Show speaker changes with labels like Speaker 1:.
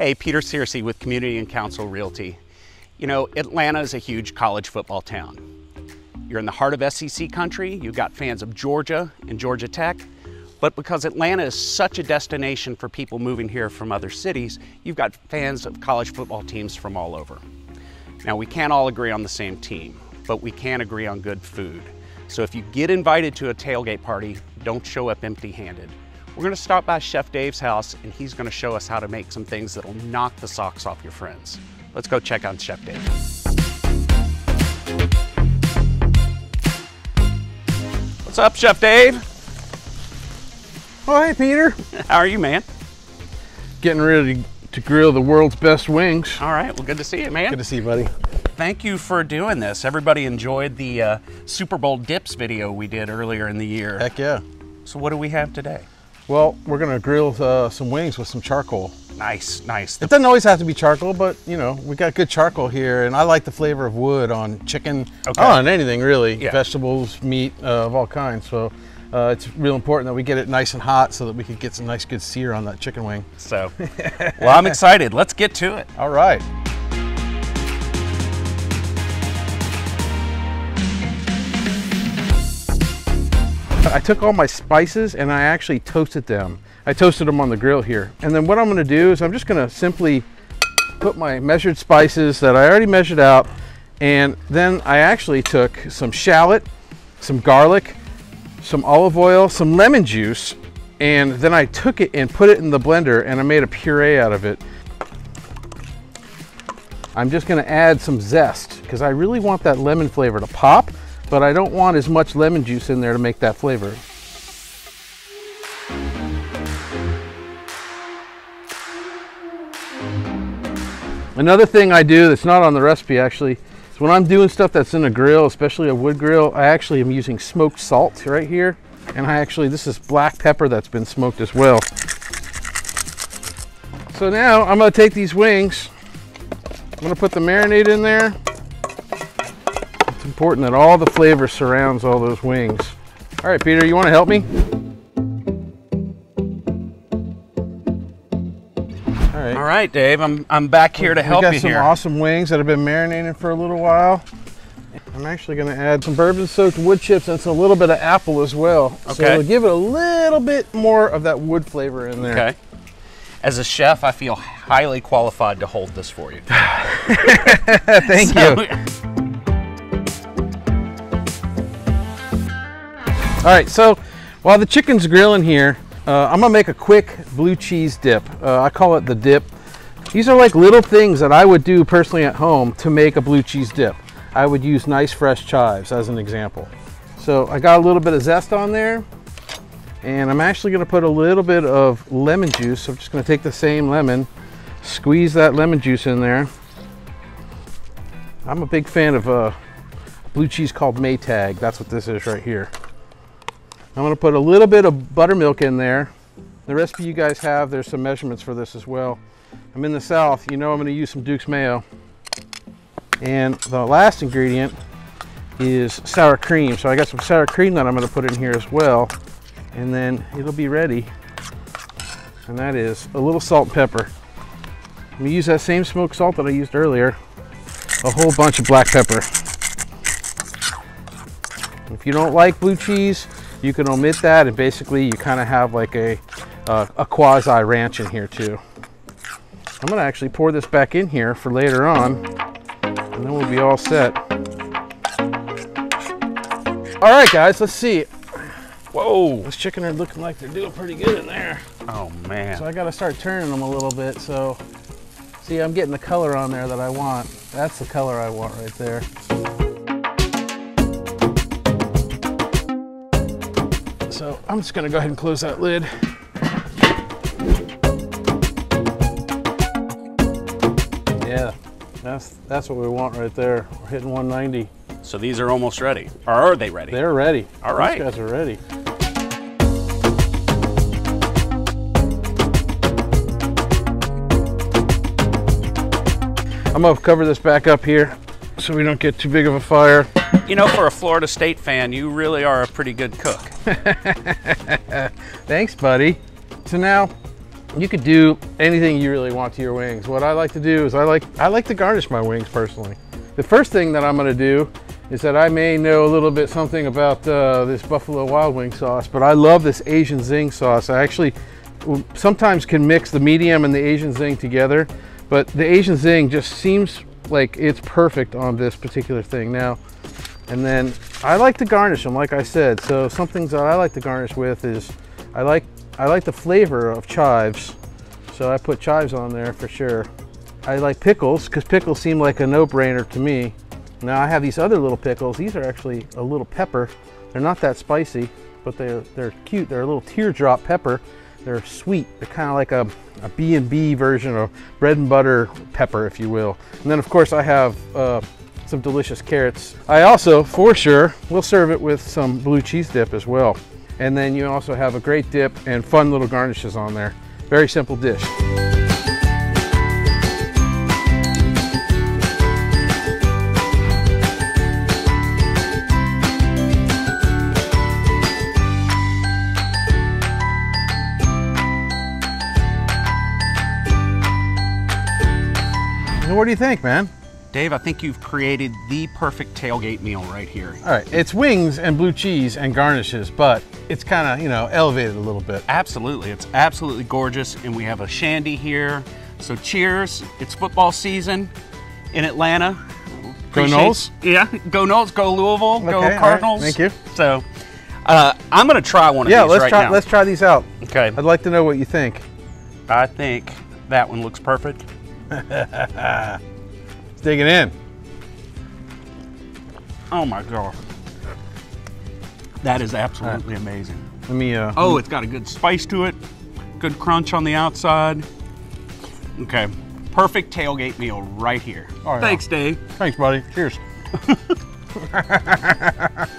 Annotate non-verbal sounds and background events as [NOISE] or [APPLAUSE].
Speaker 1: Hey, Peter Searcy with Community and Council Realty. You know, Atlanta is a huge college football town. You're in the heart of SEC country, you've got fans of Georgia and Georgia Tech, but because Atlanta is such a destination for people moving here from other cities, you've got fans of college football teams from all over. Now, we can't all agree on the same team, but we can agree on good food. So if you get invited to a tailgate party, don't show up empty handed. We're gonna stop by Chef Dave's house and he's gonna show us how to make some things that'll knock the socks off your friends. Let's go check on Chef Dave. What's up, Chef Dave?
Speaker 2: Oh, hey, Peter.
Speaker 1: How are you, man?
Speaker 2: Getting ready to grill the world's best wings.
Speaker 1: All right, well, good to see you, man.
Speaker 2: Good to see you, buddy.
Speaker 1: Thank you for doing this. Everybody enjoyed the uh, Super Bowl dips video we did earlier in the year.
Speaker 2: Heck yeah.
Speaker 1: So what do we have today?
Speaker 2: Well, we're gonna grill uh, some wings with some charcoal.
Speaker 1: Nice, nice.
Speaker 2: It doesn't always have to be charcoal, but you know, we got good charcoal here, and I like the flavor of wood on chicken,
Speaker 1: Okay.
Speaker 2: on anything really,
Speaker 1: Yeah.
Speaker 2: vegetables, meat uh, of all kinds. So uh, it's real important that we get it nice and hot so that we can get some nice good sear on that chicken wing.
Speaker 1: So, well, I'm excited. Let's get to it.
Speaker 2: All right. I took all my spices and I actually toasted them. I toasted them on the grill here. And then what I'm gonna do is I'm just gonna simply put my measured spices that I already measured out and then I actually took some shallot, some garlic, some olive oil, some lemon juice, and then I took it and put it in the blender and I made a puree out of it. I'm just gonna add some zest because I really want that lemon flavor to pop, but I don't want as much lemon juice in there to make that flavor. Another thing I do that's not on the recipe actually is when I'm doing stuff that's in a grill, especially a wood grill, I actually am using smoked salt right here. And I actually, this is black pepper that's been smoked as well. So now I'm gonna take these wings, I'm gonna put the marinade in there. Important that all the flavor surrounds all those wings. All right, Peter, you wanna help me? All right.
Speaker 1: All right, Dave. I'm I'm back here to help you
Speaker 2: we got some
Speaker 1: here.
Speaker 2: awesome wings that have been marinating for a little while. I'm actually going to add some bourbon soaked wood chips and some, a little bit of apple as well. So
Speaker 1: Okay.
Speaker 2: it'll give it a little bit more of that wood flavor in there.
Speaker 1: Okay. As a chef, I feel highly qualified to hold this for you. [LAUGHS]
Speaker 2: Thank
Speaker 1: So-
Speaker 2: you. [LAUGHS] All right, so while the chicken's grilling here, uh, I'm gonna make a quick blue cheese dip. Uh, I call it the dip. These are like little things that I would do personally at home to make a blue cheese dip. I would use nice fresh chives as an example. So I got a little bit of zest on there, and I'm actually gonna put a little bit of lemon juice. So I'm just gonna take the same lemon, squeeze that lemon juice in there. I'm a big fan of uh, blue cheese called Maytag. That's what this is right here. I'm gonna put a little bit of buttermilk in there. The recipe you guys have, there's some measurements for this as well. I'm in the South, you know I'm gonna use some Duke's Mayo. And the last ingredient is sour cream. So I got some sour cream that I'm gonna put in here as well. And then it'll be ready. And that is a little salt and pepper. I'm gonna use that same smoked salt that I used earlier. A whole bunch of black pepper. If you don't like blue cheese, you can omit that and basically you kind of have like a, uh, a quasi ranch in here too. I'm gonna actually pour this back in here for later on and then we'll be all set. All right guys, let's see.
Speaker 1: Whoa.
Speaker 2: This chicken are looking like they're doing pretty good in there.
Speaker 1: Oh man.
Speaker 2: So I gotta start turning them a little bit. So see, I'm getting the color on there that I want. That's the color I want right there. So I'm just gonna go ahead and close that lid. Yeah, that's that's what we want right there. We're hitting 190.
Speaker 1: So these are almost ready. Or are they ready?
Speaker 2: They're ready.
Speaker 1: All right.
Speaker 2: These guys are ready. I'm gonna cover this back up here so we don't get too big of a fire.
Speaker 1: You know, for a Florida State fan, you really are a pretty good cook. [LAUGHS]
Speaker 2: Thanks, buddy. So now you could do anything you really want to your wings. What I like to do is I like I like to garnish my wings personally. The first thing that I'm going to do is that I may know a little bit something about uh, this Buffalo Wild Wing sauce, but I love this Asian Zing sauce. I actually sometimes can mix the medium and the Asian Zing together, but the Asian Zing just seems like it's perfect on this particular thing. Now, and then I like to garnish them, like I said. So some things that I like to garnish with is I like I like the flavor of chives. So I put chives on there for sure. I like pickles because pickles seem like a no-brainer to me. Now I have these other little pickles. These are actually a little pepper. They're not that spicy, but they're, they're cute. They're a little teardrop pepper. They're sweet. They're kind of like a, B&B version of bread and butter pepper, if you will. And then of course I have uh, some delicious carrots. I also, for sure, will serve it with some blue cheese dip as well. And then you also have a great dip and fun little garnishes on there. Very simple dish. What do you think, man?
Speaker 1: Dave, I think you've created the perfect tailgate meal right here.
Speaker 2: All right, it's wings and blue cheese and garnishes, but it's kind of, you know, elevated a little bit.
Speaker 1: Absolutely, it's absolutely gorgeous, and we have a shandy here. So cheers, it's football season in Atlanta.
Speaker 2: Go Noles?
Speaker 1: Yeah, go Noles, go Louisville, okay, go Cardinals.
Speaker 2: Right, thank you.
Speaker 1: So uh, I'm gonna try one of
Speaker 2: yeah,
Speaker 1: these
Speaker 2: let's
Speaker 1: right
Speaker 2: try,
Speaker 1: now.
Speaker 2: let's try these out.
Speaker 1: Okay.
Speaker 2: I'd like to know what you think.
Speaker 1: I think that one looks perfect.
Speaker 2: Digging in.
Speaker 1: Oh my god. That is absolutely right. amazing.
Speaker 2: Let me uh
Speaker 1: Oh, it's got a good spice to it. Good crunch on the outside. Okay. Perfect tailgate meal right here. Oh, yeah. Thanks, Dave.
Speaker 2: Thanks, buddy. Cheers. [LAUGHS]